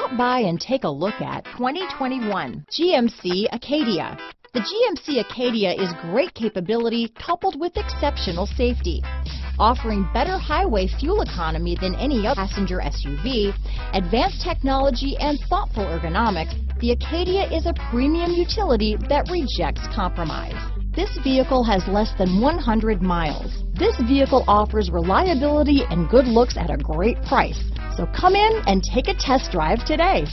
Stop by and take a look at 2021 GMC Acadia. The GMC Acadia is great capability coupled with exceptional safety. Offering better highway fuel economy than any other passenger SUV, advanced technology and thoughtful ergonomics, the Acadia is a premium utility that rejects compromise. This vehicle has less than 100 miles. This vehicle offers reliability and good looks at a great price. So come in and take a test drive today.